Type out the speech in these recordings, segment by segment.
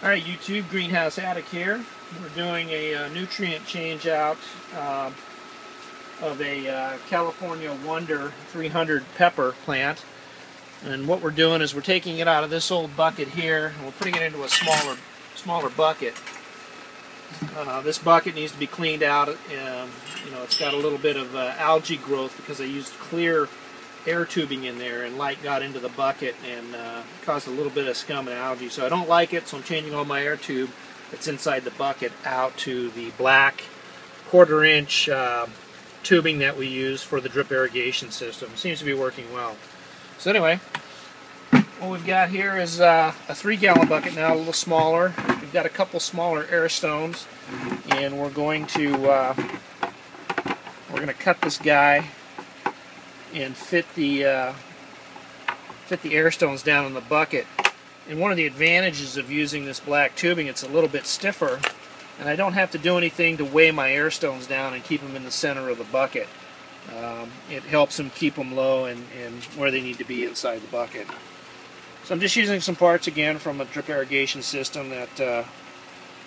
All right, YouTube, Greenhouse Addict here. We're doing a uh, nutrient change out uh, of a uh, California Wonder 300 pepper plant. And what we're doing is we're taking it out of this old bucket here and we're putting it into a smaller, smaller bucket. Uh, this bucket needs to be cleaned out. Um, you know, it's got a little bit of uh, algae growth because I used clear air tubing in there and light got into the bucket and uh, caused a little bit of scum and algae. So I don't like it, so I'm changing all my air tube that's inside the bucket out to the black quarter inch uh, tubing that we use for the drip irrigation system. Seems to be working well. So anyway, what we've got here is uh, a three gallon bucket now, a little smaller. We've got a couple smaller air stones and we're going to uh, we're going to cut this guy and fit the uh, fit the air stones down in the bucket. And one of the advantages of using this black tubing, it's a little bit stiffer, and I don't have to do anything to weigh my air stones down and keep them in the center of the bucket. Um, it helps them keep them low and, and where they need to be inside the bucket. So I'm just using some parts again from a drip irrigation system that uh,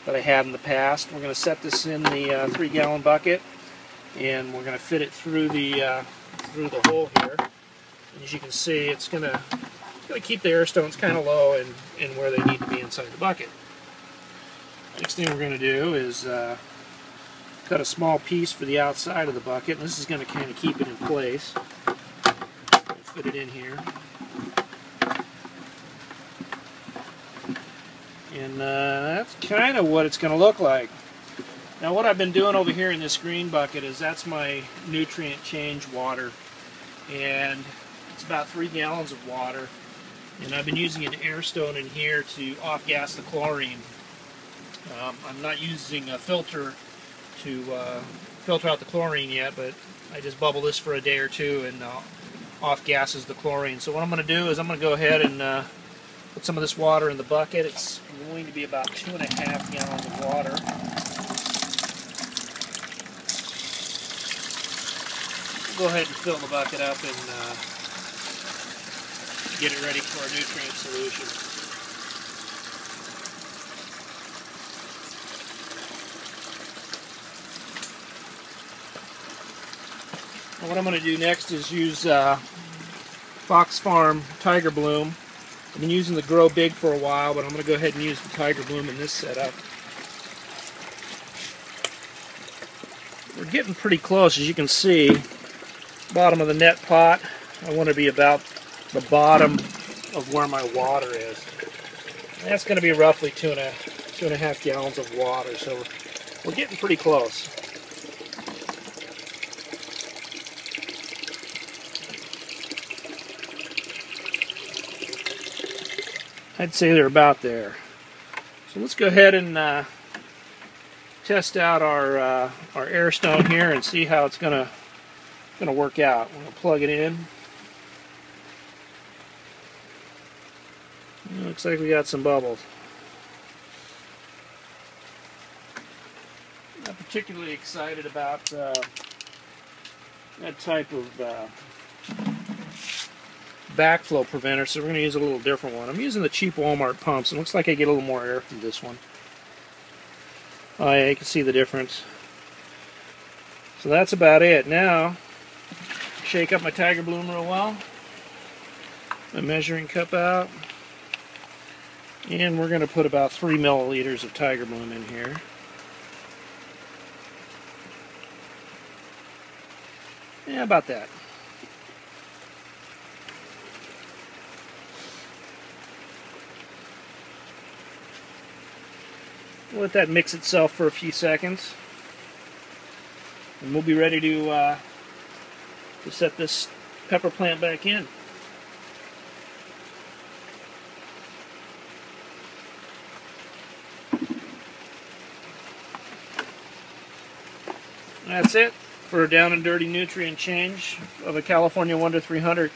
that I had in the past. We're going to set this in the uh, three gallon bucket and we're going to fit it through the uh, through the hole here. And as you can see, it's going to going to keep the air stones kind of low and, and where they need to be inside the bucket. Next thing we're going to do is uh, cut a small piece for the outside of the bucket. And this is going to kind of keep it in place. Fit it in here. And uh, that's kind of what it's going to look like. Now what I've been doing over here in this green bucket is that's my nutrient change water and it's about three gallons of water and I've been using an air stone in here to off-gas the chlorine. Um, I'm not using a filter to uh, filter out the chlorine yet but I just bubble this for a day or two and uh, off-gases the chlorine. So what I'm going to do is I'm going to go ahead and uh, put some of this water in the bucket. It's going to be about two and a half gallons of water. Go ahead and fill the bucket up and uh, get it ready for our nutrient solution. what I'm going to do next is use uh, Fox Farm Tiger Bloom. I've been using the Grow Big for a while, but I'm going to go ahead and use the Tiger Bloom in this setup. We're getting pretty close, as you can see bottom of the net pot. I want to be about the bottom of where my water is. And that's going to be roughly two and a two and a half gallons of water, so we're getting pretty close. I'd say they're about there. So let's go ahead and uh, test out our uh, our air stone here and see how it's going to going to work out. We're going to plug it in. Looks like we got some bubbles. Not particularly excited about uh, that type of uh, backflow preventer, so we're going to use a little different one. I'm using the cheap Walmart pumps. It looks like I get a little more air from this one. Oh yeah, you can see the difference. So that's about it. Now, shake up my Tiger Bloom real well. My measuring cup out. And we're going to put about 3 milliliters of Tiger Bloom in here. Yeah, about that. Let that mix itself for a few seconds. And we'll be ready to uh, to set this pepper plant back in. That's it for a down and dirty nutrient change of a California Wonder 300.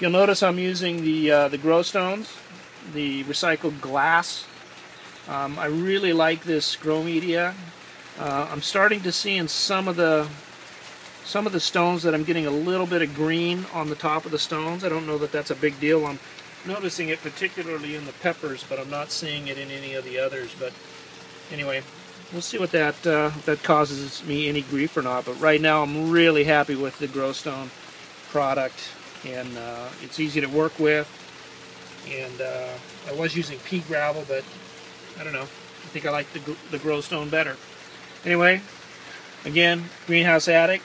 You'll notice I'm using the uh, the grow stones, the recycled glass. Um, I really like this grow media. Uh, I'm starting to see in some of the some of the stones that I'm getting a little bit of green on the top of the stones. I don't know that that's a big deal. I'm noticing it particularly in the peppers, but I'm not seeing it in any of the others. But anyway, we'll see what that uh, that causes me any grief or not. But right now, I'm really happy with the Growstone product, and uh, it's easy to work with. And uh, I was using pea gravel, but I don't know. I think I like the the Growstone better. Anyway, again, Greenhouse Addict.